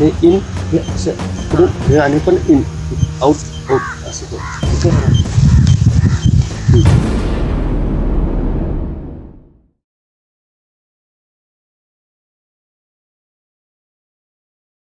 हे इन हे असं पुढून हे आणि पण इन आउट आउट असं